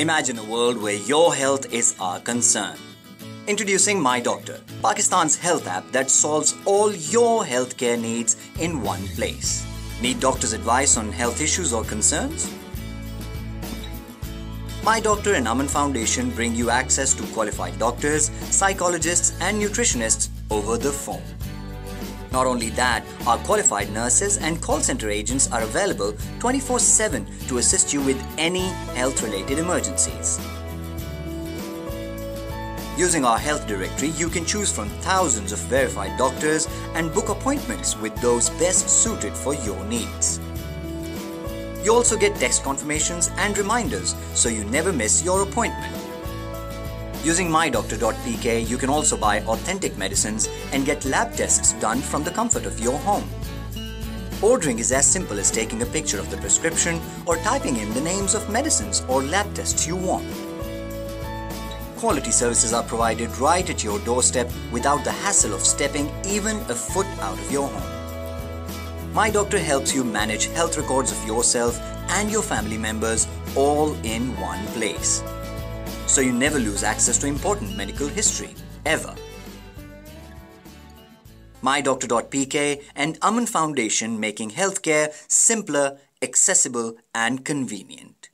Imagine a world where your health is our concern. Introducing My Doctor, Pakistan's health app that solves all your healthcare needs in one place. Need doctor's advice on health issues or concerns? My Doctor and Aman Foundation bring you access to qualified doctors, psychologists, and nutritionists over the phone. Not only that, our qualified nurses and call center agents are available 24 7 to assist you with any health related emergencies. Using our health directory, you can choose from thousands of verified doctors and book appointments with those best suited for your needs. You also get text confirmations and reminders so you never miss your appointment. Using mydoctor.pk, you can also buy authentic medicines and get lab tests done from the comfort of your home. Ordering is as simple as taking a picture of the prescription or typing in the names of medicines or lab tests you want. Quality services are provided right at your doorstep without the hassle of stepping even a foot out of your home. My Doctor helps you manage health records of yourself and your family members all in one place so you never lose access to important medical history, ever. MyDoctor.pk and Aman Foundation making healthcare simpler, accessible, and convenient.